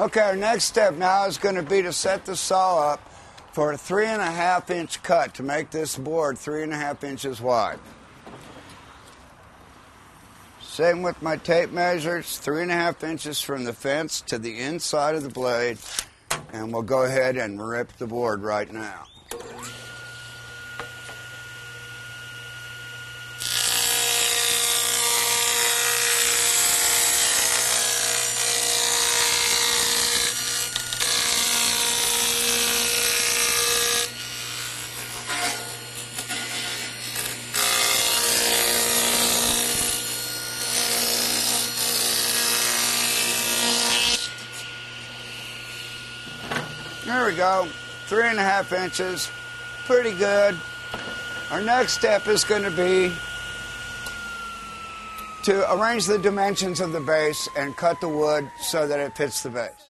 Okay, our next step now is going to be to set the saw up for a three and a half inch cut to make this board three and a half inches wide. Same with my tape measures, three and a half inches from the fence to the inside of the blade, and we'll go ahead and rip the board right now. There we go. Three and a half inches. Pretty good. Our next step is going to be to arrange the dimensions of the base and cut the wood so that it fits the base.